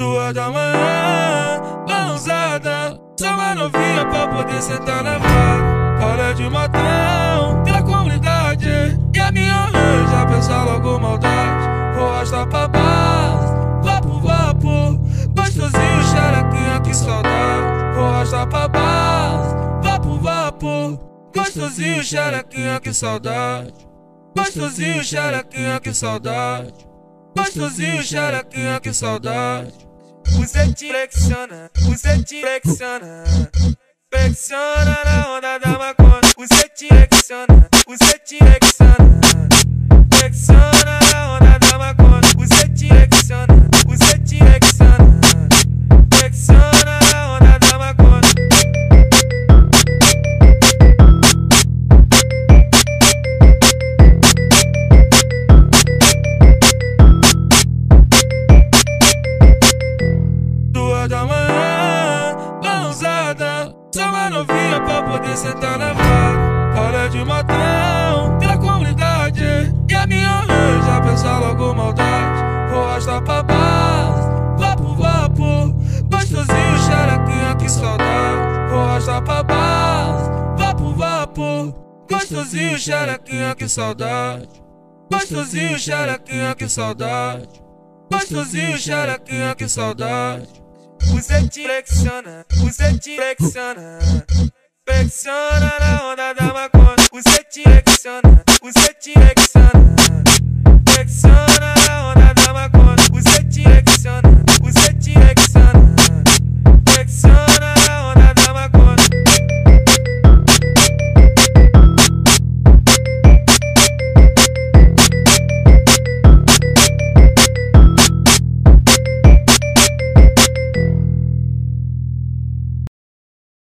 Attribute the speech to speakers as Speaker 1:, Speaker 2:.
Speaker 1: Duas da manhã, balançada Só uma novinha pra poder sentar na vaga Olha de matão, da comunidade E a minha mãe já pensa logo maldade. Vou arrastar pra base, vapo, vapo. Gostosinho, xerequinha, que saudade. Vou arrastar pra base, vapo, vapo. Gostosinho, xerequinha, que saudade. Gostosinho, xerequinha, que saudade. Gostosinho, xerequinha, que saudade você flexiona, você flexiona. Flexiona na onda da maconha. Você flexiona, você te flexiona. Uma novinha pra poder sentar na vaga Olha de matão, da comunidade E a minha mãe já pensa logo maldade. Vou arrastar pra base, vapo, vapo. Gostosinho, xerequinha, que saudade. Vou arrastar pra base, vapo, vapo. Gostosinho, xerequinha, que saudade. Gostosinho, xerequinha, que saudade. Gostosinho, xerequinha, que saudade Você te flexiona, você te flexiona Flexiona na onda da maconha